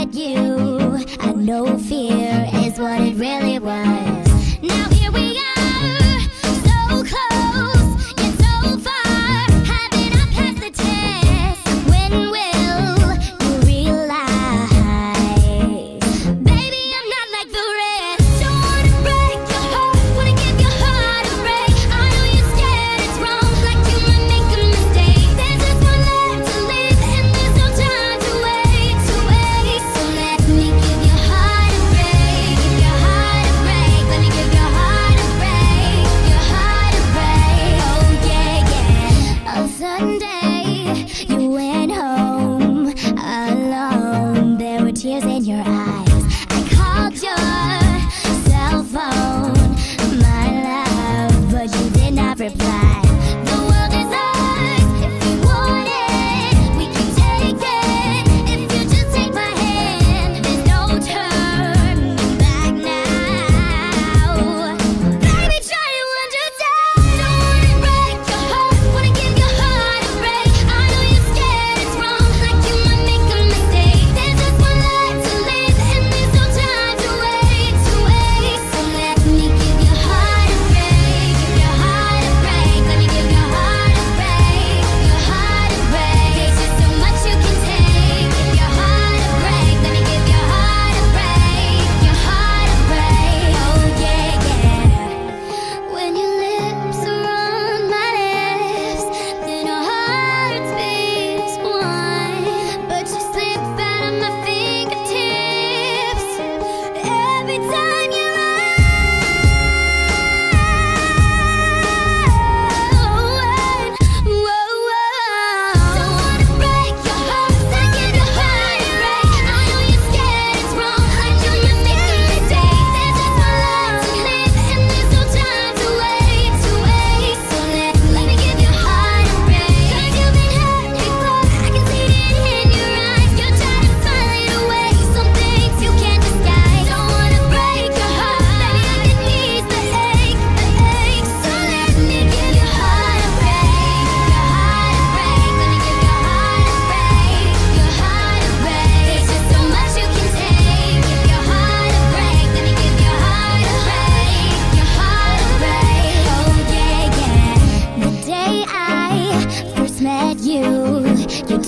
at you. I know fear is what it really was. One day you went home alone. There were tears in your eyes. I called your cell phone, my love, but you did not reply.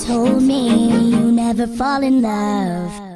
told me you never fall in love.